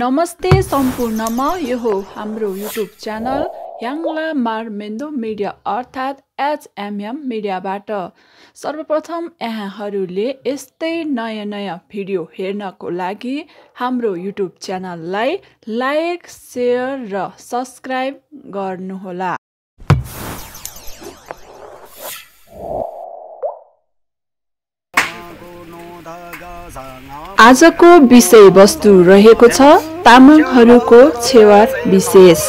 नमस्ते सम्पूर्णमा यो हो हाम्रो युट्युब च्यानल याङ्ला मार मेन्दो मिडिया अर्थात् एचएमएम मिडियाबाट। सर्वप्रथम यहाँहरूले यस्तै नयाँ नयाँ भिडियो हेर्नको लागि हाम्रो युट्युब च्यानललाई लाइक सेयर र सब्सक्राइब गर्नुहोला। आजको विषयवस्तु रहेको छ तामाङहरूको छेवार विशेष।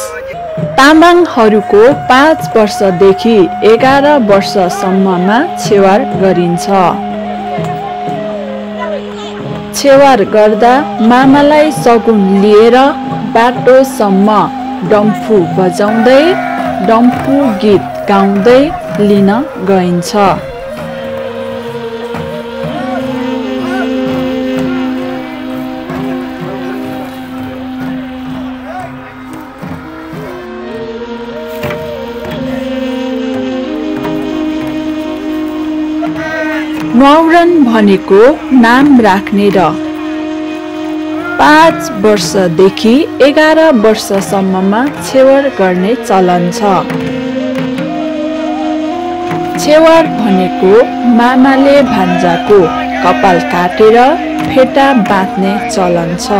तामाङहरूको पाँच वर्षदेखि एघार वर्षसम्ममा छेवार गरिन्छ। छेवार गर्दा मामालाई सगुन लिएर बाटोसम्म डम्फु बजाउँदै डम्फु गीत गाउँदै लिन गइन्छ। न्वाउरन भनेको नाम राख्ने र पाँच वर्षदेखि एघार वर्षसम्ममा छेवर गर्ने चलन छ। छेवार भनेको मामाले भान्जाको कपाल काटेर फेटा बाँध्ने चलन छ।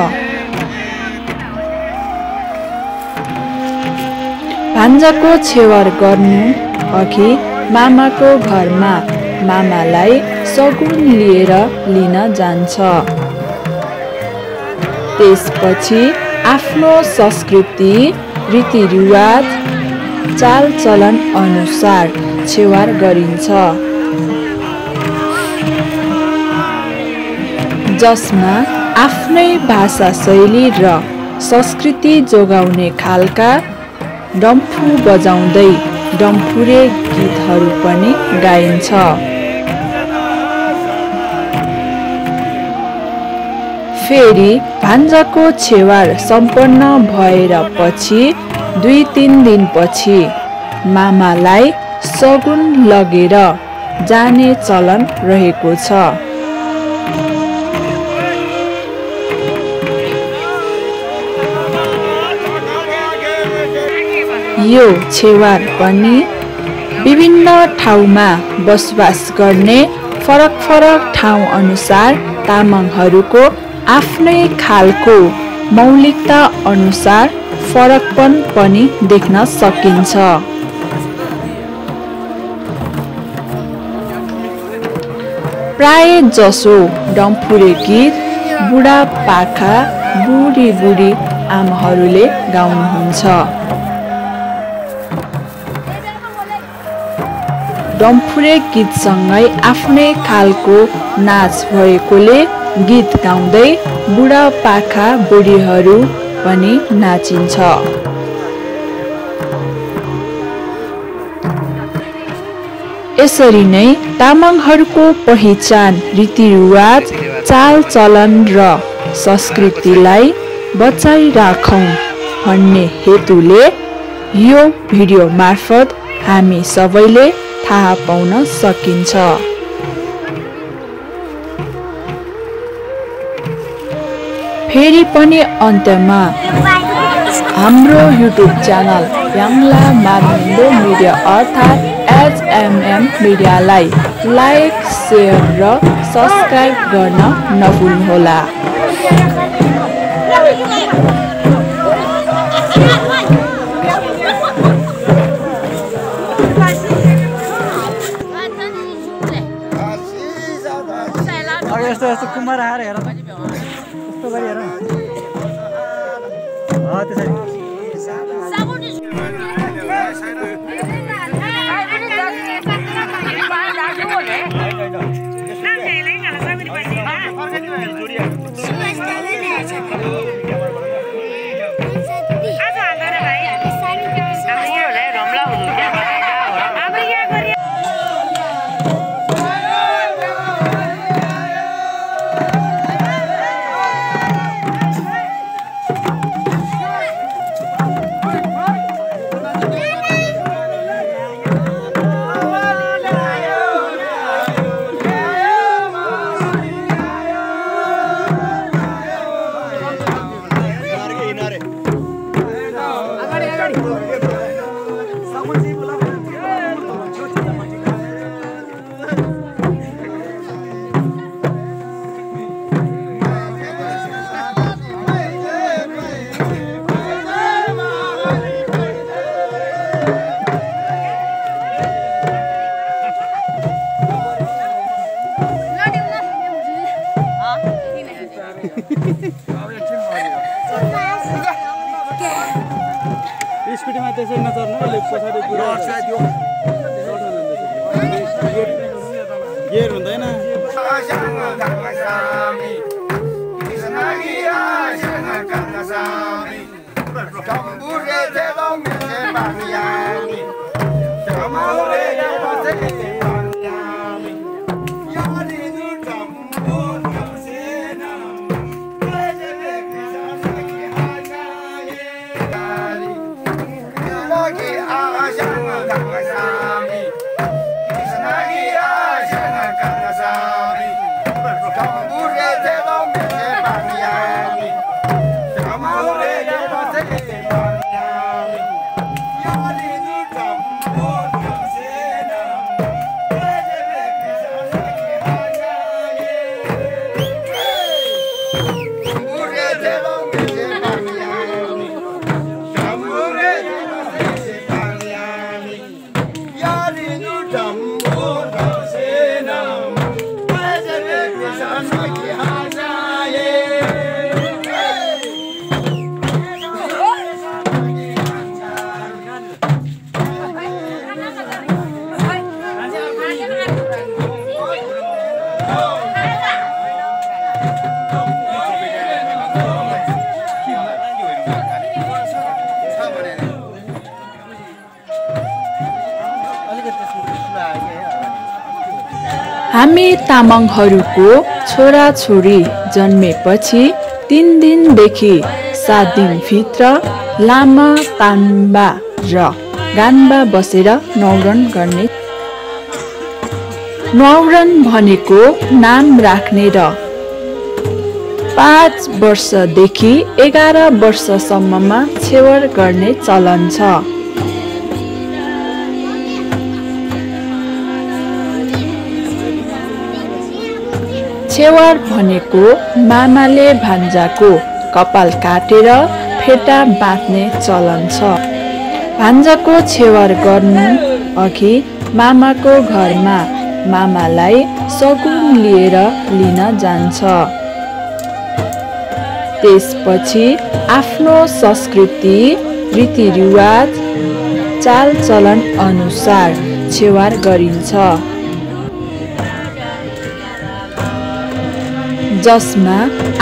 भान्जाको छेवार गर्नु अघि मामाको घरमा मामालाई सगुन लिएर लिन जान्छ। त्यसपछि आफ्नो संस्कृति रीतिरिवाज चालचलन अनुसार छेवार गरिन्छ। जसमा आफ्नै भाषा शैली र संस्कृति जोगाउने खालका डम्फु बजाउँदै डम्फुरे गीतहरू पनि गाइन्छ। फेरि भान्जाको छेवार सम्पन्न भएर पछि दुई तिन दिनपछि मामालाई सगुन लगेर जाने चलन रहेको छ। यो छेवार पनि विभिन्न ठाउँमा बसोबास गर्ने फरक फरक ठाउँ अनुसार तामाङहरूको आफ्नै खालको मौलिकता अनुसार फरकपन पनि देख्न सकिन्छ। प्राय जसो डम्फुरे गीत बुढापाका बुढी बुढी आमाहरूले गाउनुहुन्छ। डम्फुरे गीतसँगै आफ्नै खालको नाच भएकोले गीत गाउँदै बुढापाखा बुढीहरू पनि नाचिन्छ। यसरी नै तामाङहरूको पहिचान रीतिरिवाज चालचलन र संस्कृतिलाई बचाइराखौँ भन्ने हेतुले यो भिडियो मार्फत हामी सबैले थाहा पाउन सकिन्छ। फेरि पनि अन्त्यमा। हाम्रो YouTube channel Yangla Marmindo media अर्थात् एचएमएम मिडियालाई लाइक सेयर र सब्सक्राइब गर्न नभुल्नुहोला। यस्तो यस्तो कुमार आएर हेर त्यसरी केटाकेटीमा हामी तामाङहरूको छोराछोरी जन्मेपछि तिन दिनदेखि सात दिनभित्र लामा तान्बा र गान्बा बसेर न्वाउरण गर्ने न्वाउरण भनेको नाम राख्ने र पाँच वर्षदेखि एघार वर्षसम्ममा छेवर गर्ने चलन छ। छेवार भनेको मामाले भान्जाको कपाल काटेर फेटा बाँध्ने चलन छ। भान्जाको छेवार गर्नु अघि मामाको घरमा मामालाई सगुन लिएर लिन जान्छ। त्यसपछि आफ्नो संस्कृति रीतिरिवाज चालचलन अनुसार छेवार गरिन्छ। जसमा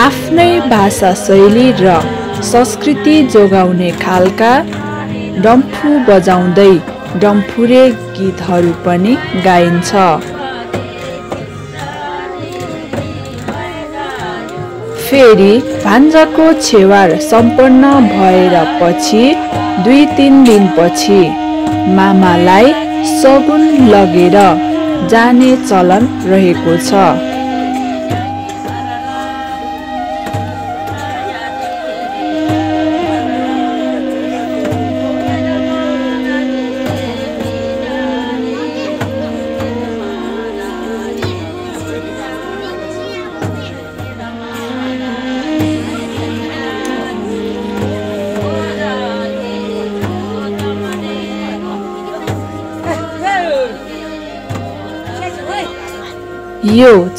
आफ्नै भाषा शैली र संस्कृति जोगाउने खालका डम्फु बजाउँदै डम्फुरे गीतहरू पनि गाइन्छ। फेरि भान्जाको छेवार सम्पन्न भएर पछि दुई तिन दिनपछि मामालाई सगुन लगेर जाने चलन रहेको छ।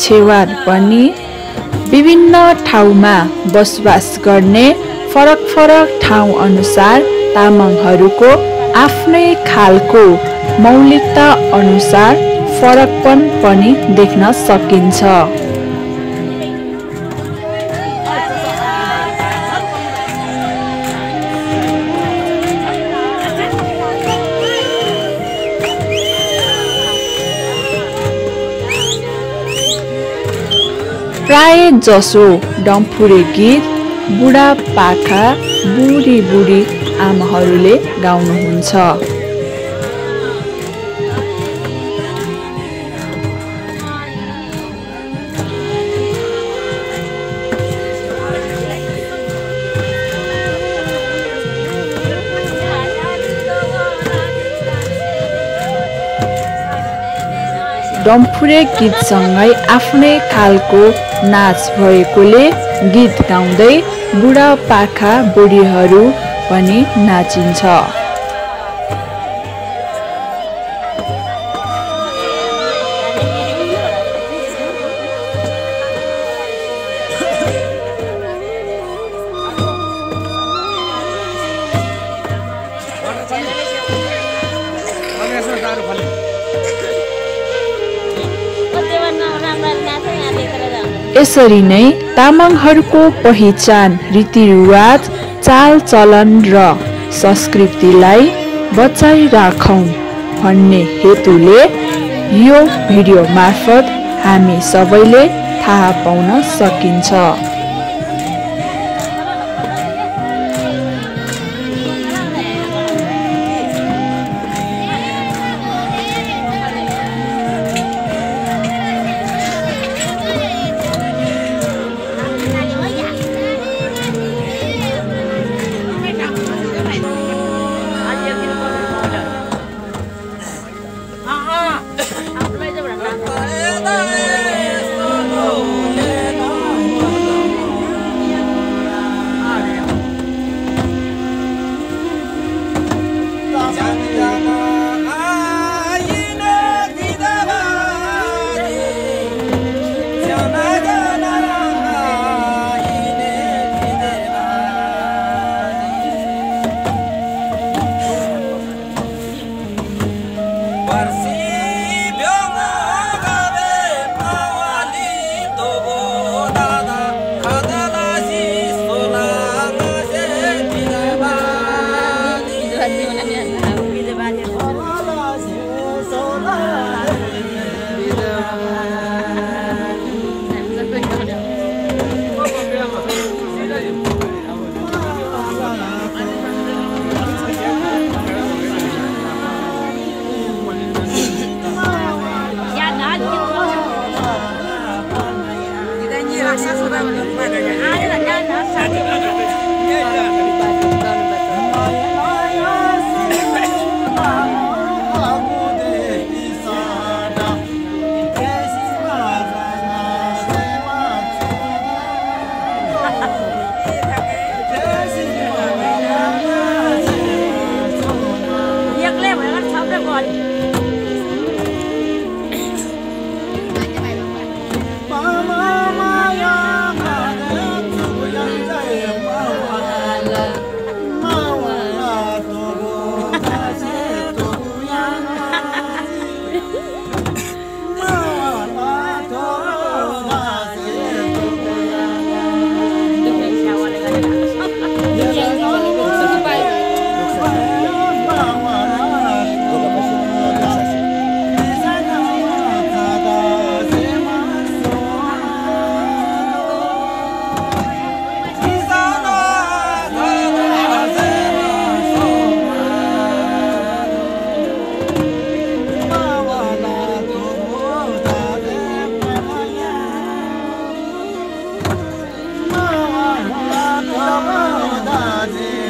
छेवार पनि विभिन्न ठाउँमा बसोबास गर्ने फरक फरक ठाउँ अनुसार तामाङहरूको आफ्नै खालको मौलिकता अनुसार फरकपन पनि देख्न सकिन्छ। प्राय जसो डम्फुरे गीत बुढापाका बुढी बुढी आमाहरूले गाउनुहुन्छ। डम्फुरे गीतसँगै आफ्नै खालको नाच भएकोले गीत गाउँदै बुढापाखा बुढीहरू पनि नाचिन्छ। यसरी नै तामाङहरूको पहिचान रीतिरिवाज चालचलन र संस्कृतिलाई बचाइराखौँ भन्ने हेतुले यो भिडियो मार्फत हामी सबैले थाहा पाउन सकिन्छ। दादा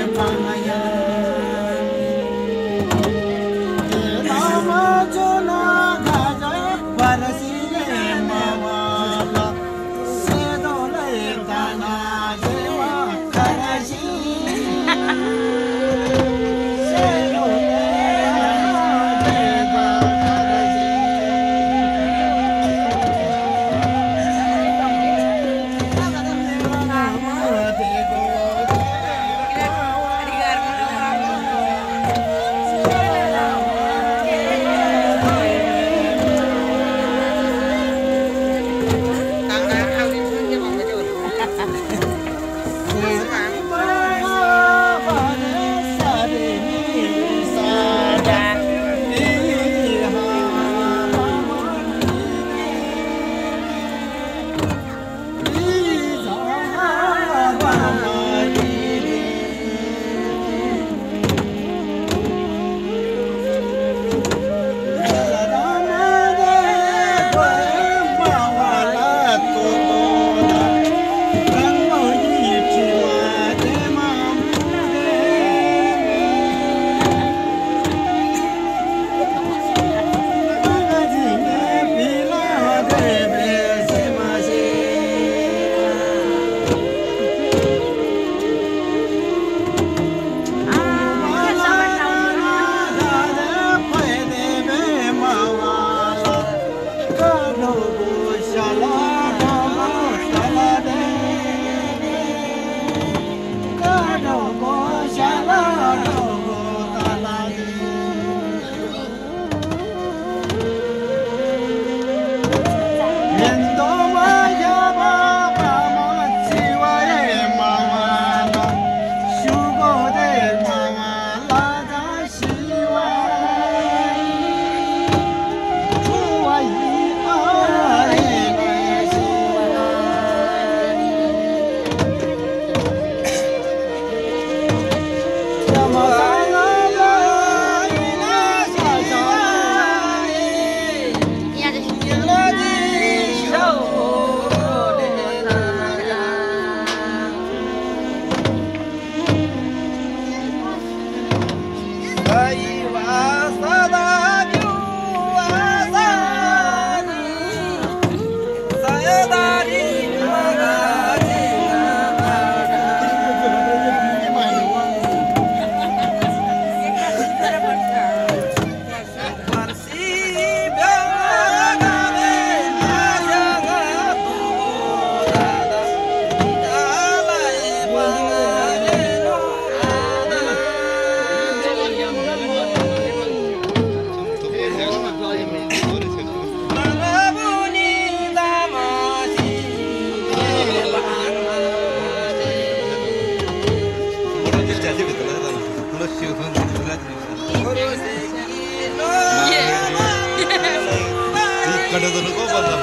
कड़े तो नको बंदा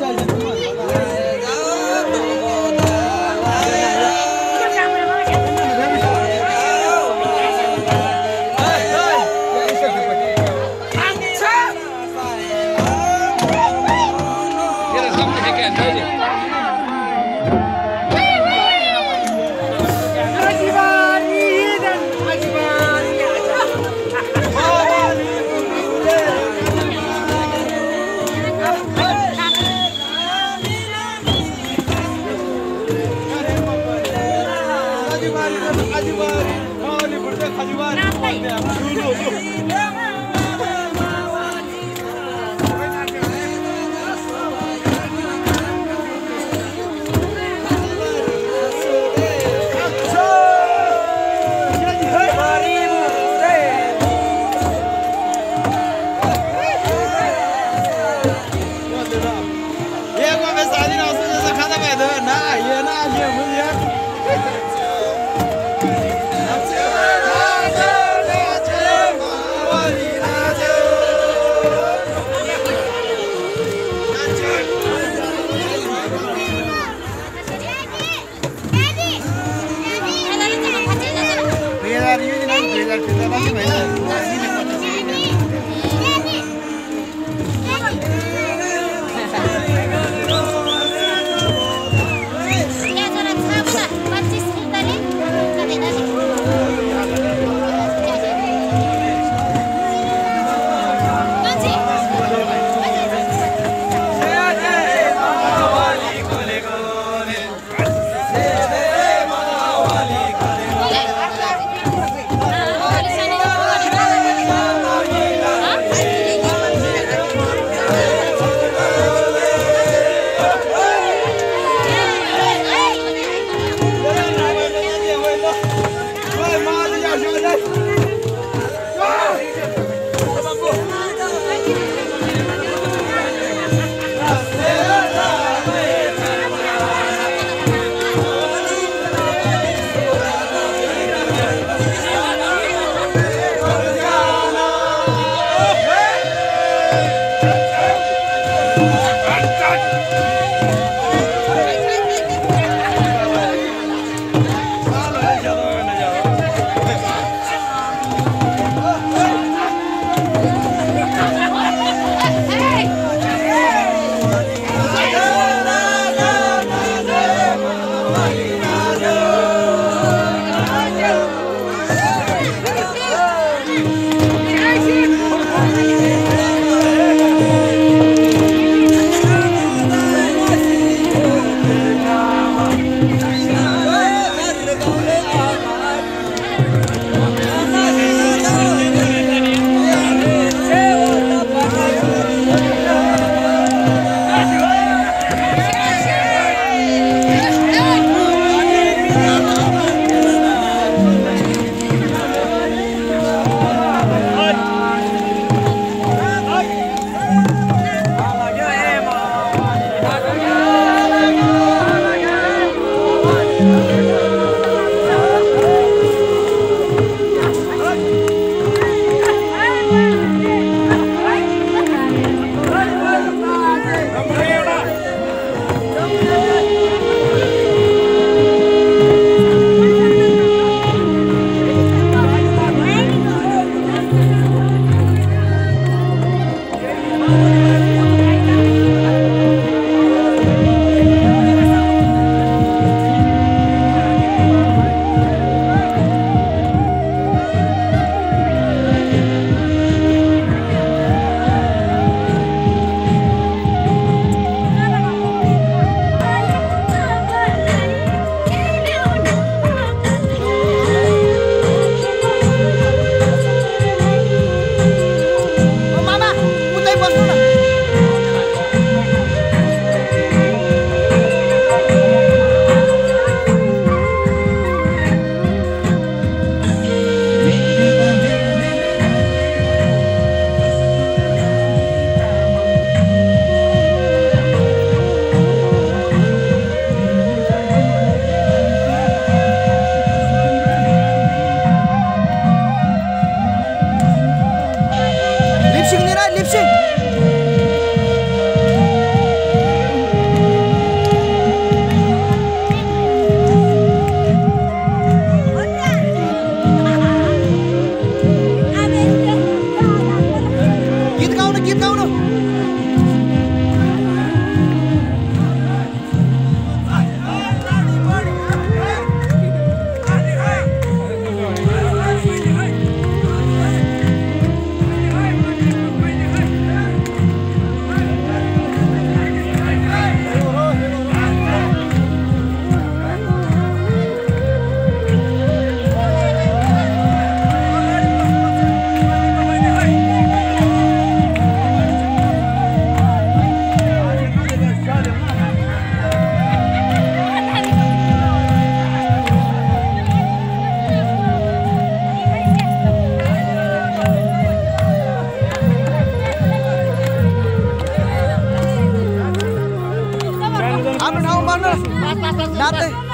ये Nothing.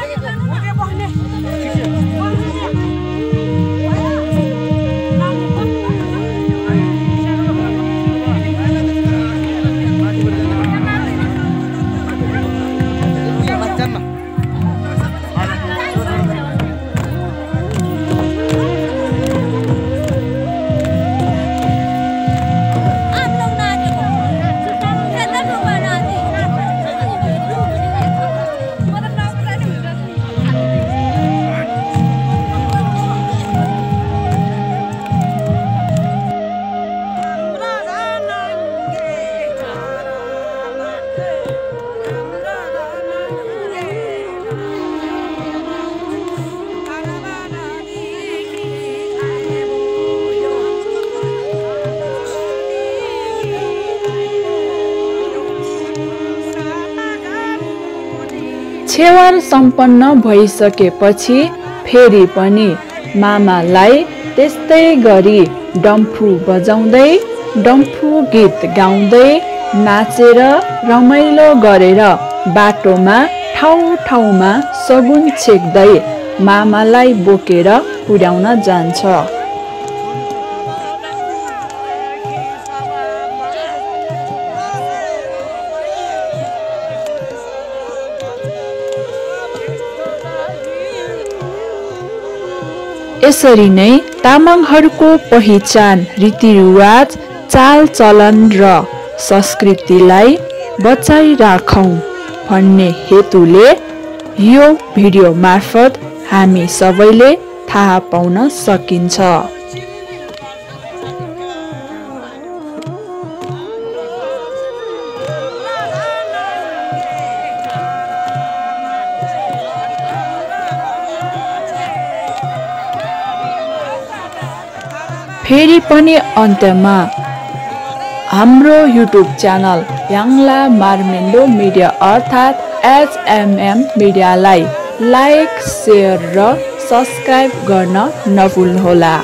छेवार सम्पन्न भइसकेपछि फेरि पनि मामालाई त्यस्तै गरी डम्फु बजाउँदै डम्फु गीत गाउँदै नाचेर रमाइलो गरेर बाटोमा ठाउँ ठाउँमा सगुन छेक्दै मामालाई बोकेर पुर्याउन जान्छ। यसरी नै तामाङहरूको पहिचान रीतिरिवाज चालचलन र संस्कृतिलाई बचाइराखौँ भन्ने हेतुले यो भिडियो मार्फत हामी सबैले थाहा पाउन सकिन्छ। फेरि पनि अन्त्यमा। हाम्रो YouTube channel Yangla Marmindo media अर्थात् एचएमएम मिडियालाई लाइक सेयर र सब्सक्राइब गर्न नभुल्नुहोला।